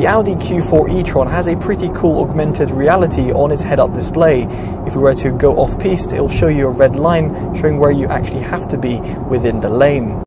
The Audi Q4 e-tron has a pretty cool augmented reality on its head-up display. If we were to go off-piste, it'll show you a red line showing where you actually have to be within the lane.